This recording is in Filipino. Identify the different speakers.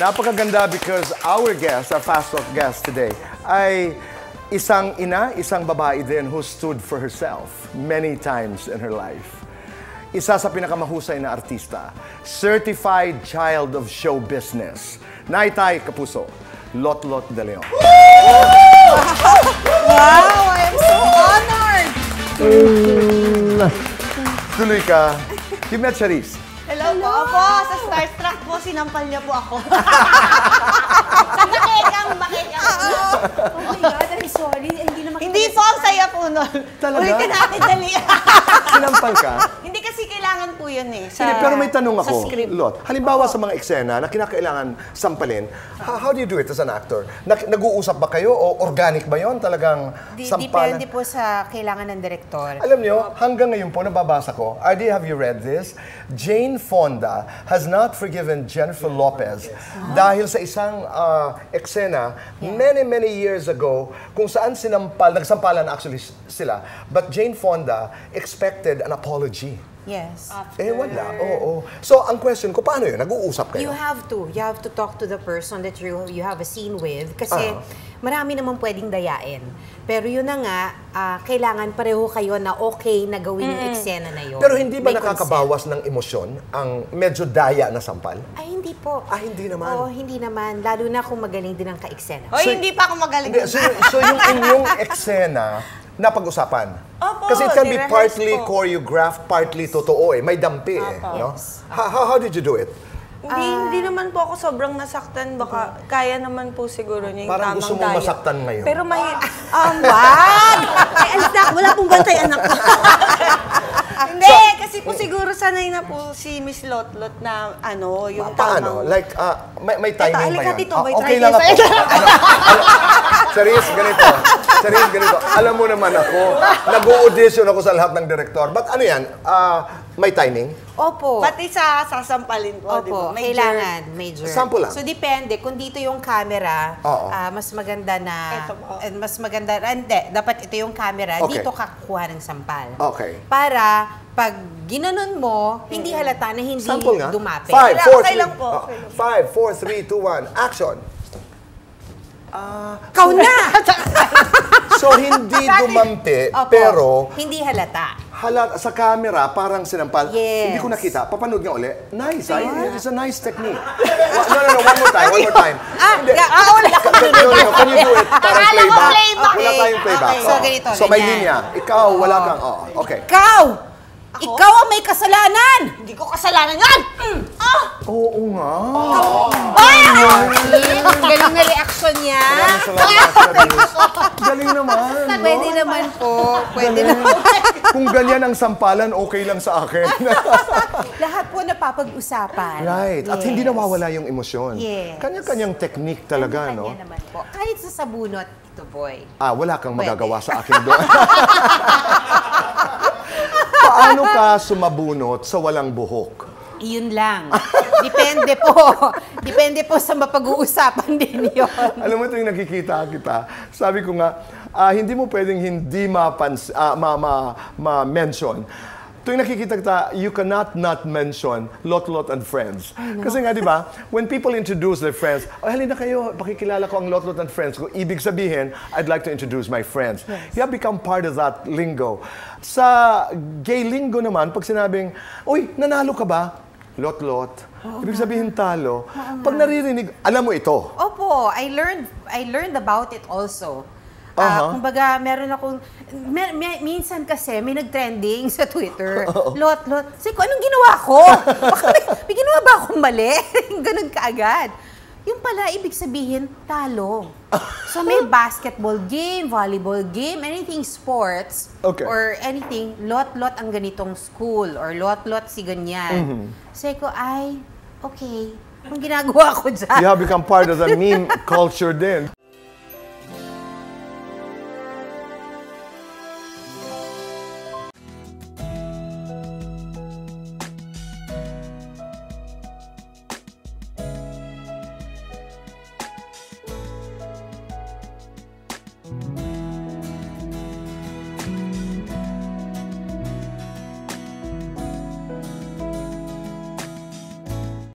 Speaker 1: Napakaganda because our guest, our fast talk guest today, ay isang ina, isang babae din who stood for herself many times in her life. Isa sa pinakamahusay na artista, certified child of show business, Naitay Kapuso, Lot Lot De Leon.
Speaker 2: Wow, I'm so honored!
Speaker 1: Tuloy ka. You met Charisse.
Speaker 2: Hello, po. Opo, sa Starstruck po, sinampal niya po ako. Bakekang, bakekang.
Speaker 3: Oh my God, I'm sorry. Hindi naman
Speaker 2: Hindi po, ang saya po nun.
Speaker 1: Talaga?
Speaker 2: Ulitin natin dali.
Speaker 1: Sinampal ka?
Speaker 2: Kasi kailangan po yun eh. Sa,
Speaker 1: Hindi, pero may tanong
Speaker 2: Sa
Speaker 1: ako,
Speaker 2: script.
Speaker 1: Lot. Halimbawa sa mga eksena na kinakailangan sampalin, how, how do you do it as an actor? Nag- nag-uusap ba kayo o organic ba yon Talagang
Speaker 3: Di-
Speaker 1: sampalan?
Speaker 3: Depende po sa kailangan ng direktor.
Speaker 1: Alam nyo, hanggang ngayon po, nababasa ko, RD, have you read this? Jane Fonda has not forgiven Jennifer Lopez dahil sa isang ah, eksena many, many years ago kung saan sinampal, nagsampalan actually sila. But Jane Fonda expected an apology.
Speaker 3: Yes.
Speaker 1: Eh, wala. Oo. So, ang question ko, paano yun? Nag-uusap kayo?
Speaker 3: You have to. You have to talk to the person that you you have a scene with. Kasi
Speaker 1: Ah.
Speaker 3: marami naman pwedeng dayain. Pero yun na nga, ah, kailangan pareho kayo na okay na gawin yung eksena na yun.
Speaker 1: Pero hindi ba
Speaker 3: May
Speaker 1: nakakabawas ng emosyon ang medyo daya na sampal?
Speaker 3: consent. Ay, hindi po.
Speaker 1: Ah, hindi naman.
Speaker 3: Oo, hindi naman. Lalo na kung magaling din ang ka-eksena.
Speaker 2: Hoy, hindi pa ako magaling.
Speaker 1: Hindi, so, so yung inyong eksena, napag-usapan?
Speaker 2: Opo,
Speaker 1: Kasi it can be
Speaker 2: nirehearse
Speaker 1: partly
Speaker 2: po.
Speaker 1: choreographed, partly totoo eh. May dampi eh. No? How, how, how did you do it?
Speaker 4: Hindi, hindi naman po ako sobrang nasaktan. Baka kaya naman po siguro niya yung
Speaker 1: Parang
Speaker 4: tamang
Speaker 1: gusto mong masaktan ngayon.
Speaker 4: Pero may...
Speaker 2: Um, wag! Ay, alis na, wala pong bantay anak ko.
Speaker 4: Kasi po siguro sanay na po si Miss Lotlot na ano, yung
Speaker 1: Paano?
Speaker 4: tamang...
Speaker 1: Like, ah, may, may timing ba
Speaker 2: halika
Speaker 1: yun?
Speaker 2: dito,
Speaker 1: Ah,
Speaker 2: may
Speaker 1: okay lang ako.
Speaker 2: this.
Speaker 1: Ano, ano, ganito. Charis, ganito. Alam mo naman ako, nag-audition ako sa lahat ng director. But ano yan? Ah, may timing?
Speaker 3: Opo.
Speaker 2: Pati sa sasampalin po, di ba? Major.
Speaker 3: kailangan major.
Speaker 1: Sample lang.
Speaker 3: So depende kung dito yung camera,
Speaker 1: Oo.
Speaker 3: ah, mas maganda na
Speaker 2: Ito po.
Speaker 3: eh, mas maganda ah, hindi, dapat ito yung camera,
Speaker 1: Okay.
Speaker 3: dito ka kukuha ng sampal.
Speaker 1: Okay.
Speaker 3: Para pag ginanon mo, hindi halata na hindi
Speaker 1: Sample nga.
Speaker 3: dumapit.
Speaker 1: Five,
Speaker 2: Okay
Speaker 1: four,
Speaker 2: lang
Speaker 1: three.
Speaker 2: po, okay
Speaker 1: Oh,
Speaker 2: lang.
Speaker 1: Five, four, three, two, one. Action.
Speaker 3: Ikaw na!
Speaker 1: So, hindi dumampi,
Speaker 3: Opo,
Speaker 1: pero
Speaker 3: hindi halata.
Speaker 1: halat sa camera, parang sinampal.
Speaker 3: Yes.
Speaker 1: Hindi ko nakita. Papanood nga uli. Nice. Ay, it's a nice technique. Wa- no, no, no. One more time. One more time.
Speaker 3: Ah,
Speaker 1: Hindi.
Speaker 3: ga- ah, wala ka
Speaker 1: Can, no, no, no. Can you do it? Parang
Speaker 2: Akala ko
Speaker 1: playback.
Speaker 2: playback.
Speaker 1: Wala tayong playback.
Speaker 3: Okay. So,
Speaker 1: Oo.
Speaker 3: ganito,
Speaker 1: So, may
Speaker 3: ganyan.
Speaker 1: linya. Ikaw, wala kang, oh, okay.
Speaker 3: Ikaw! Ikaw ang may kasalanan!
Speaker 2: Hindi ko kasalanan yan! Mm. Ah!
Speaker 1: Oo nga.
Speaker 3: Mm, galing na reaction niya.
Speaker 1: Galing naman. no?
Speaker 3: Pwede naman po. Pwede
Speaker 1: Galing.
Speaker 3: naman.
Speaker 1: Kung ganyan ang sampalan, okay lang sa akin.
Speaker 3: Lahat po napapag-usapan.
Speaker 1: right. At
Speaker 3: Yes.
Speaker 1: hindi nawawala yung emosyon.
Speaker 3: Yes.
Speaker 1: Kanya-kanyang technique talaga, no?
Speaker 3: Kanya naman po. Kahit sa sabunot, ito boy.
Speaker 1: Ah, wala kang
Speaker 3: Pwede.
Speaker 1: magagawa sa akin doon. Paano ka sumabunot sa walang buhok?
Speaker 3: Iyon lang. Depende po. Depende po sa mapag-uusapan din yon.
Speaker 1: Alam mo ito yung nakikita kita. Sabi ko nga, ah, hindi mo pwedeng hindi mapans, ah, ma, ma, ma-mention. Tuwing nakikita kita, you cannot not mention Lot Lot and Friends. Kasi nga, di ba, when people introduce their friends, oh, halina kayo, pakikilala ko ang Lot Lot and Friends ko. Ibig sabihin, I'd like to introduce my friends. You have become part of that lingo. Sa gay lingo naman, pag sinabing, uy, nanalo ka ba? Lot Lot. Ibig sabihin talo. Pag naririnig, alam mo ito.
Speaker 3: Opo, I learned I learned about it also. Ah,
Speaker 1: Aha.
Speaker 3: kumbaga, meron akong... Mer, mer- minsan kasi, may nag-trending sa Twitter. Lot, lot. Sabi ko, anong ginawa ko? Baka may, may ginawa ba akong mali? Ganun kaagad. Yung pala, ibig sabihin, talo. So may basketball game, volleyball game, anything sports,
Speaker 1: Okay.
Speaker 3: or anything, lot-lot ang ganitong school, or lot-lot si ganyan.
Speaker 1: Mm-hmm.
Speaker 3: Sabi ko, ay, okay. Ang ginagawa ko dyan.
Speaker 1: You have become part of the meme culture din.